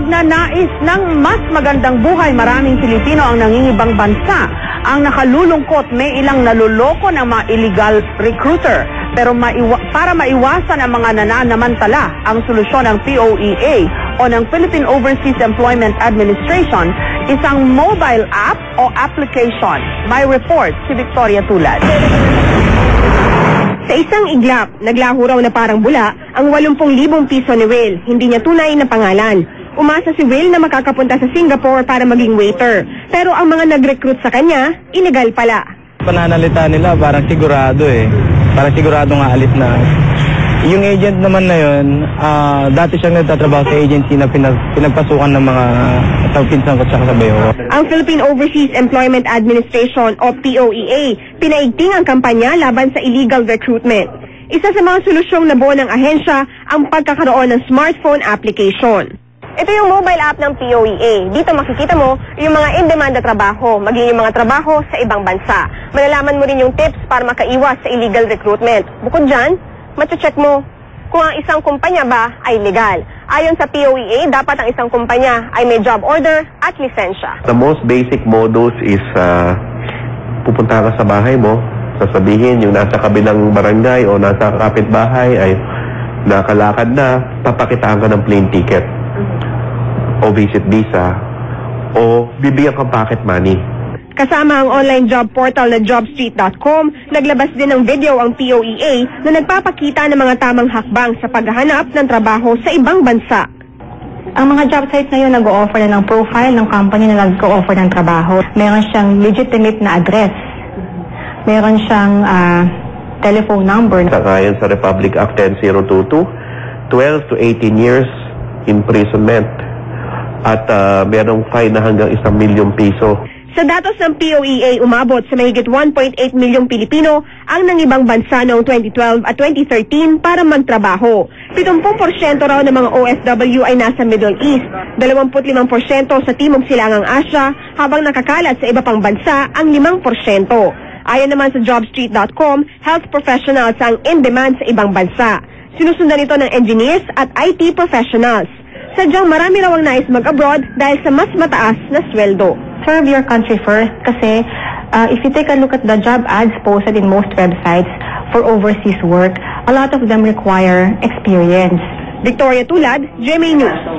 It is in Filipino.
pagnanais ng mas magandang buhay, maraming Pilipino ang nangingibang bansa. Ang nakalulungkot, may ilang naluloko ng mga illegal recruiter. Pero maiwa- para maiwasan ang mga nananamantala, ang solusyon ng POEA o ng Philippine Overseas Employment Administration, isang mobile app o application. May report si Victoria Tulad. Sa isang iglap, naglaho raw na parang bula ang 80,000 piso ni Will. Hindi niya tunay na pangalan. Umasa si Will na makakapunta sa Singapore para maging waiter. Pero ang mga nag-recruit sa kanya, illegal pala. Pananalita nila parang sigurado eh. Parang sigurado nga alis na. Yung agent naman na yun, ah, dati siyang nagtatrabaho sa agency na pinag pinagpasukan ng mga tawpinsan ko sa sabayo. Ang Philippine Overseas Employment Administration o POEA, pinaigting ang kampanya laban sa illegal recruitment. Isa sa mga solusyong nabuo ng ahensya ang pagkakaroon ng smartphone application. Ito yung mobile app ng POEA. Dito makikita mo yung mga in-demand na trabaho, maging yung mga trabaho sa ibang bansa. Malalaman mo rin yung tips para makaiwas sa illegal recruitment. Bukod dyan, mache-check mo kung ang isang kumpanya ba ay legal. Ayon sa POEA, dapat ang isang kumpanya ay may job order at lisensya. The most basic modus is uh, pupunta ka sa bahay mo, sasabihin yung nasa kabilang barangay o nasa kapitbahay ay nakalakad na, papakitaan ka ng plane ticket o visit visa o bibigyan kang pocket money. Kasama ang online job portal na jobstreet.com, naglabas din ng video ang POEA na nagpapakita ng mga tamang hakbang sa paghahanap ng trabaho sa ibang bansa. Ang mga job sites ngayon nag-o-offer na ng profile ng company na nag-o-offer ng trabaho. Meron siyang legitimate na address. Meron siyang ah, telephone number. Sa ayon sa Republic Act 10022, 12 to 18 years imprisonment at uh, merong fine na hanggang isang milyong piso. Sa datos ng POEA, umabot sa mahigit 1.8 milyong Pilipino ang nangibang bansa noong 2012 at 2013 para magtrabaho. 70% raw ng mga OFW ay nasa Middle East, 25% sa Timog Silangang Asya, habang nakakalat sa iba pang bansa ang 5%. Ayon naman sa jobstreet.com, health professionals ang in-demand sa ibang bansa. Sinusundan ito ng engineers at IT professionals. Sadyang marami raw ang nais mag-abroad dahil sa mas mataas na sweldo. Serve your country first kasi ah, if you take a look at the job ads posted in most websites for overseas work, a lot of them require experience. Victoria Tulad, GMA News.